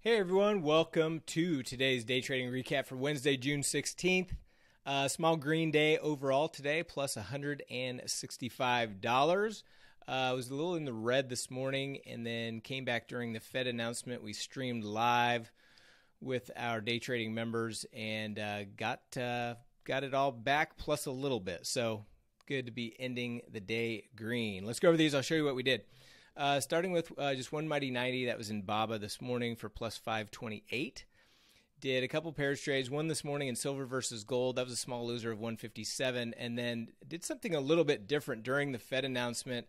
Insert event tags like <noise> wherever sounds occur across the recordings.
Hey everyone, welcome to today's day trading recap for Wednesday, June 16th. Uh, small green day overall today, plus $165. Uh, was a little in the red this morning and then came back during the Fed announcement. We streamed live with our day trading members and uh, got uh, got it all back plus a little bit. So good to be ending the day green. Let's go over these. I'll show you what we did. Uh, starting with uh, just one mighty 90 that was in Baba this morning for plus 528. Did a couple pairs trades, one this morning in silver versus gold. That was a small loser of 157. And then did something a little bit different during the Fed announcement.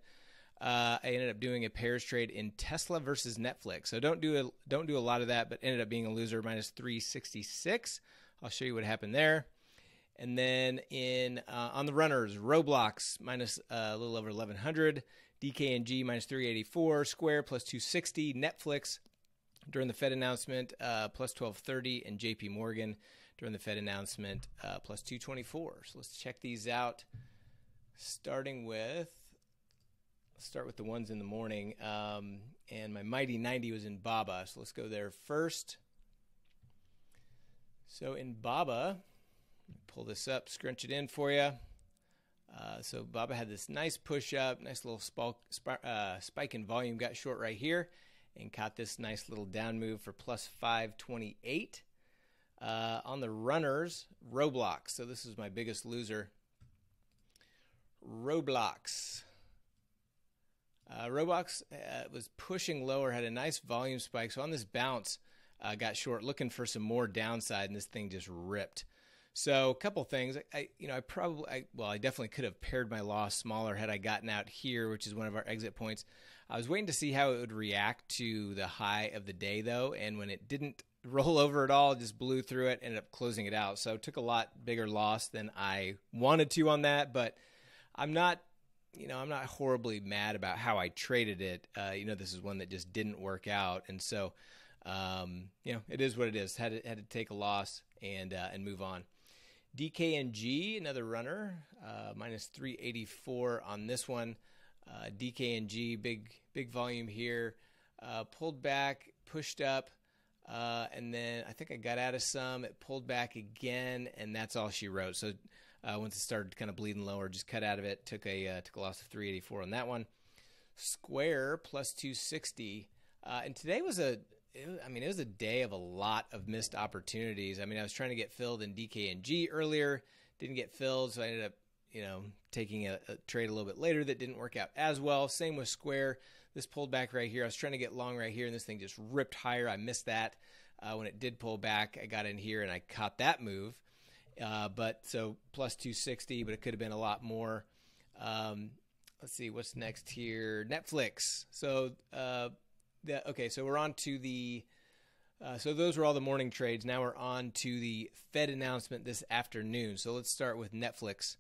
Uh, I ended up doing a pairs trade in Tesla versus Netflix. So don't do a, don't do a lot of that, but ended up being a loser minus 366. I'll show you what happened there. And then in uh, on the runners, Roblox minus uh, a little over 1100. DKNG minus 384, Square plus 260, Netflix during the Fed announcement uh, plus 1230, and JP Morgan during the Fed announcement uh, plus 224. So let's check these out. Starting with, let's start with the ones in the morning. Um, and my Mighty 90 was in Baba. So let's go there first. So in Baba, pull this up, scrunch it in for you. Uh, so Baba had this nice push up, nice little sp- uh, spike in volume, got short right here, and caught this nice little down move for plus 528. Uh, on the runners, Roblox. So this is my biggest loser. Roblox. Uh, Roblox uh, was pushing lower, had a nice volume spike. So on this bounce, got short, looking for some more downside, and this thing just ripped. So a couple things. I, you know, I probably, I, well, I definitely could have pared my loss smaller had I gotten out here, which is one of our exit points. I was waiting to see how it would react to the high of the day, though, and when it didn't <laughs> roll over at all, just blew through it, ended up closing it out. So it took a lot bigger loss than I wanted to on that, but I'm not, you know, I'm not horribly mad about how I traded it. Uh, you know, this is one that just didn't work out, and so, um, you know, it is what it is. Had to, had to take a loss and uh, and move on. DKNG, another runner, uh, minus 384 on this one. Uh, DKNG, big big volume here. Uh, pulled back, pushed up, uh, and then I think I got out of some. It pulled back again, and that's all she wrote. So uh, once it started kind of bleeding lower, just cut out of it. Took a uh, took a loss of 384 on that one. Square plus 260, and today was a it, I mean, it was a day of a lot of missed opportunities. I mean, I was trying to get filled in DKNG earlier, didn't get filled, so I ended up, you know, taking a, a, trade a little bit later that didn't work out as well. Same with Square. This pulled back right here. I was trying to get long right here, and this thing just ripped higher. I missed that. Uh, when it did pull back, I got in here and I caught that move. Uh, but so plus 260, but it could have been a lot more. Um, let's see what's next here. Netflix. So uh, the, okay, so we're on to the. Uh, so those were all the morning trades. Now we're on to the Fed announcement this afternoon. So let's start with Netflix.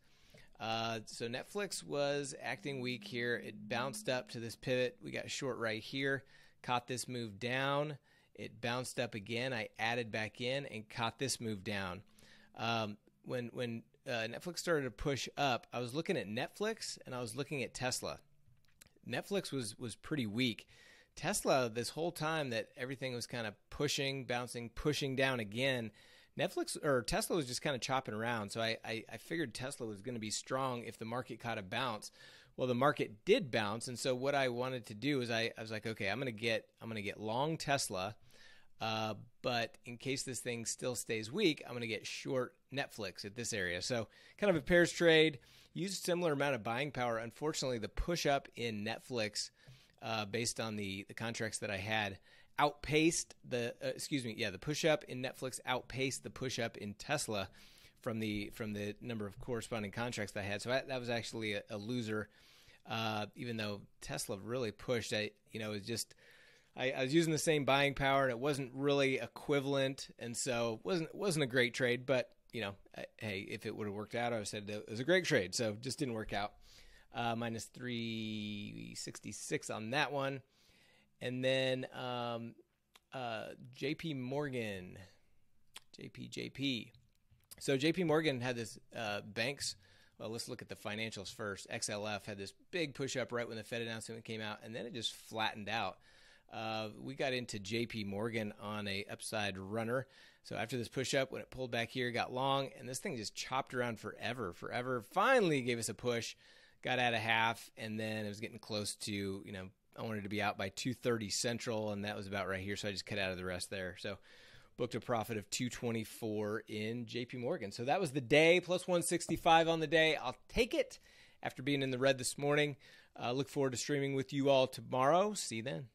Uh, so Netflix was acting weak here. It bounced up to this pivot. We got short right here. Caught this move down. It bounced up again. I added back in and caught this move down. Um, when when uh, Netflix started to push up, I was looking at Netflix and I was looking at Tesla. Netflix was was pretty weak. Tesla, this whole time that everything was kind of pushing, bouncing, pushing down again, Netflix or Tesla was just kind of chopping around. So I, I, I figured Tesla was going to be strong if the market caught a bounce. Well, the market did bounce, and so what I wanted to do is I, I was like, okay, I'm going to get I'm going to get long Tesla, uh, but in case this thing still stays weak, I'm going to get short Netflix at this area. So kind of a pairs trade. Used similar amount of buying power. Unfortunately, the push up in Netflix uh, based on the the contracts that I had outpaced the uh, excuse me yeah the push up in Netflix outpaced the push up in Tesla from the from the number of corresponding contracts that I had. So I, that was actually a, a loser uh, even though Tesla really pushed. I you know it was just I, I, was using the same buying power and it wasn't really equivalent. And so wasn't wasn't a great trade but you know hey if it would have worked out I would have said it was a great trade. So just didn't work out uh, minus 366 on that one. And then um, uh, JP Morgan, JP, JP. So JP Morgan had this uh, banks. Well, let's look at the financials first. XLF had this big push up right when the Fed announcement came out, and then it just flattened out. Uh, we got into JP Morgan on a upside runner. So after this push up, when it pulled back here, got long, and this thing just chopped around forever, forever. Finally gave us a push, got out of half, and then it was getting close to, you know, I wanted to be out by 2:30 Central, and that was about right here. So I just cut out of the rest there. So booked a profit of 224 in JP Morgan. So that was the day, plus 165 on the day. I'll take it after being in the red this morning. Uh, look forward to streaming with you all tomorrow. See you then.